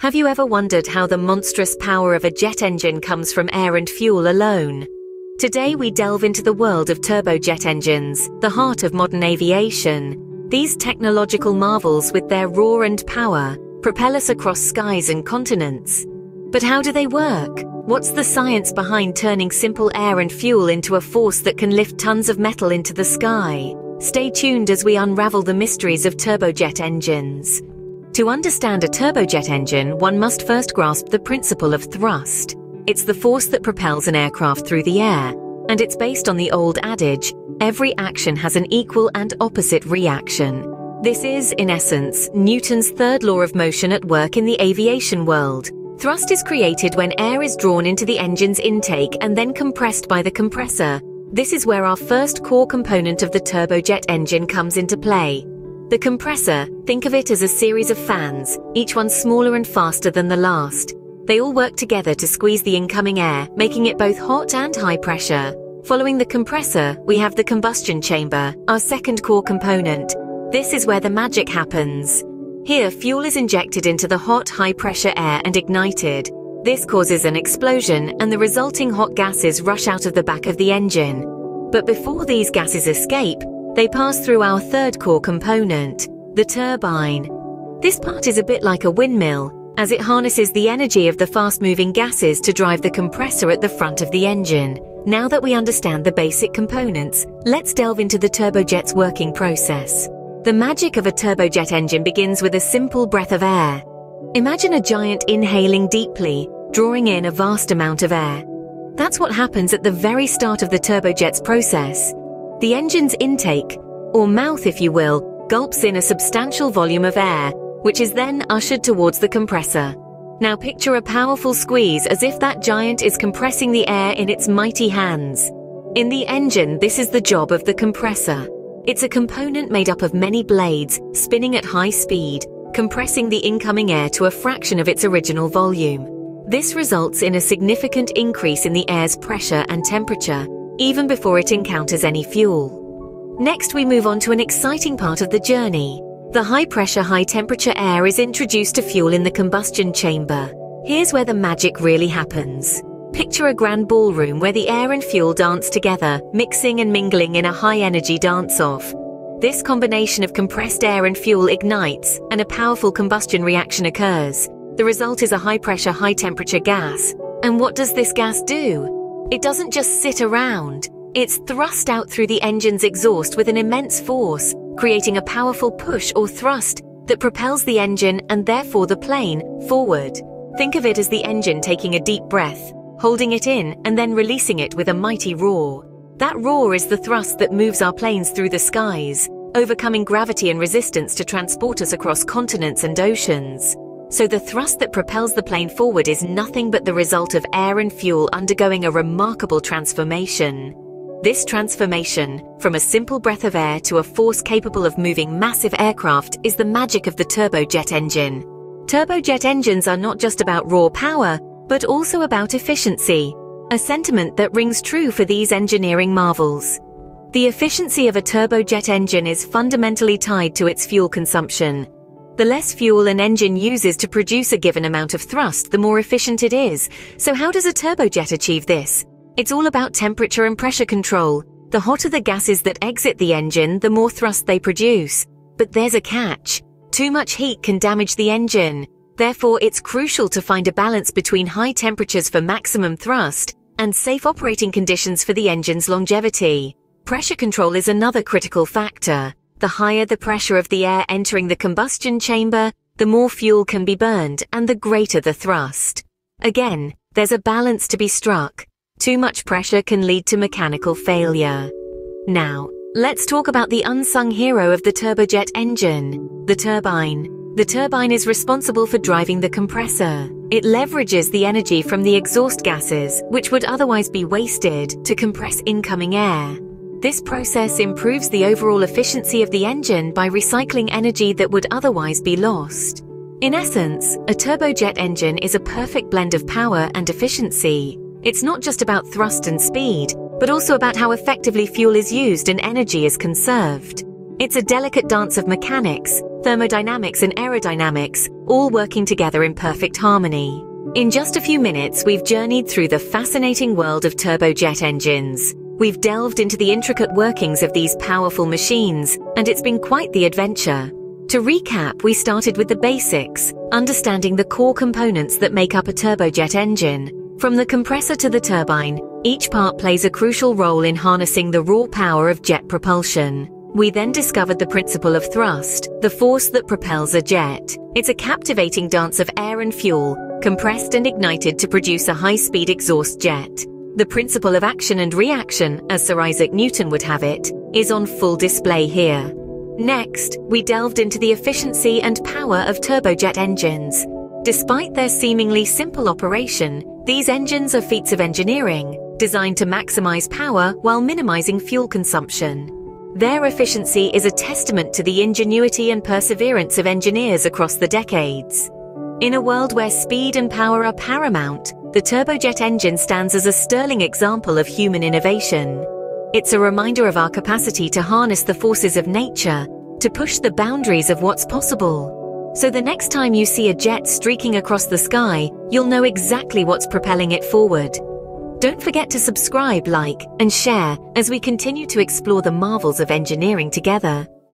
Have you ever wondered how the monstrous power of a jet engine comes from air and fuel alone? Today we delve into the world of turbojet engines, the heart of modern aviation. These technological marvels with their roar and power propel us across skies and continents. But how do they work? What's the science behind turning simple air and fuel into a force that can lift tons of metal into the sky? Stay tuned as we unravel the mysteries of turbojet engines. To understand a turbojet engine, one must first grasp the principle of thrust. It's the force that propels an aircraft through the air, and it's based on the old adage, every action has an equal and opposite reaction. This is, in essence, Newton's third law of motion at work in the aviation world. Thrust is created when air is drawn into the engine's intake and then compressed by the compressor. This is where our first core component of the turbojet engine comes into play, the compressor, think of it as a series of fans, each one smaller and faster than the last. They all work together to squeeze the incoming air, making it both hot and high pressure. Following the compressor, we have the combustion chamber, our second core component. This is where the magic happens. Here, fuel is injected into the hot, high-pressure air and ignited. This causes an explosion, and the resulting hot gases rush out of the back of the engine. But before these gases escape, they pass through our third core component, the turbine. This part is a bit like a windmill, as it harnesses the energy of the fast-moving gases to drive the compressor at the front of the engine. Now that we understand the basic components, let's delve into the turbojet's working process. The magic of a turbojet engine begins with a simple breath of air. Imagine a giant inhaling deeply, drawing in a vast amount of air. That's what happens at the very start of the turbojet's process. The engine's intake, or mouth if you will, gulps in a substantial volume of air, which is then ushered towards the compressor. Now picture a powerful squeeze as if that giant is compressing the air in its mighty hands. In the engine, this is the job of the compressor. It's a component made up of many blades, spinning at high speed, compressing the incoming air to a fraction of its original volume. This results in a significant increase in the air's pressure and temperature, even before it encounters any fuel. Next, we move on to an exciting part of the journey. The high-pressure, high-temperature air is introduced to fuel in the combustion chamber. Here's where the magic really happens. Picture a grand ballroom where the air and fuel dance together, mixing and mingling in a high-energy dance-off. This combination of compressed air and fuel ignites, and a powerful combustion reaction occurs. The result is a high-pressure, high-temperature gas. And what does this gas do? It doesn't just sit around. It's thrust out through the engine's exhaust with an immense force, creating a powerful push or thrust that propels the engine and therefore the plane forward. Think of it as the engine taking a deep breath, holding it in and then releasing it with a mighty roar. That roar is the thrust that moves our planes through the skies, overcoming gravity and resistance to transport us across continents and oceans. So the thrust that propels the plane forward is nothing but the result of air and fuel undergoing a remarkable transformation. This transformation, from a simple breath of air to a force capable of moving massive aircraft, is the magic of the turbojet engine. Turbojet engines are not just about raw power, but also about efficiency, a sentiment that rings true for these engineering marvels. The efficiency of a turbojet engine is fundamentally tied to its fuel consumption. The less fuel an engine uses to produce a given amount of thrust, the more efficient it is. So how does a turbojet achieve this? It's all about temperature and pressure control. The hotter the gases that exit the engine, the more thrust they produce. But there's a catch. Too much heat can damage the engine. Therefore, it's crucial to find a balance between high temperatures for maximum thrust and safe operating conditions for the engine's longevity. Pressure control is another critical factor. The higher the pressure of the air entering the combustion chamber, the more fuel can be burned and the greater the thrust. Again, there's a balance to be struck. Too much pressure can lead to mechanical failure. Now, let's talk about the unsung hero of the turbojet engine, the turbine. The turbine is responsible for driving the compressor. It leverages the energy from the exhaust gases, which would otherwise be wasted, to compress incoming air. This process improves the overall efficiency of the engine by recycling energy that would otherwise be lost. In essence, a turbojet engine is a perfect blend of power and efficiency. It's not just about thrust and speed, but also about how effectively fuel is used and energy is conserved. It's a delicate dance of mechanics, thermodynamics and aerodynamics, all working together in perfect harmony. In just a few minutes, we've journeyed through the fascinating world of turbojet engines. We've delved into the intricate workings of these powerful machines, and it's been quite the adventure. To recap, we started with the basics, understanding the core components that make up a turbojet engine. From the compressor to the turbine, each part plays a crucial role in harnessing the raw power of jet propulsion. We then discovered the principle of thrust, the force that propels a jet. It's a captivating dance of air and fuel, compressed and ignited to produce a high-speed exhaust jet. The principle of action and reaction, as Sir Isaac Newton would have it, is on full display here. Next, we delved into the efficiency and power of turbojet engines. Despite their seemingly simple operation, these engines are feats of engineering, designed to maximize power while minimizing fuel consumption. Their efficiency is a testament to the ingenuity and perseverance of engineers across the decades. In a world where speed and power are paramount, the turbojet engine stands as a sterling example of human innovation. It's a reminder of our capacity to harness the forces of nature, to push the boundaries of what's possible. So the next time you see a jet streaking across the sky, you'll know exactly what's propelling it forward. Don't forget to subscribe, like, and share as we continue to explore the marvels of engineering together.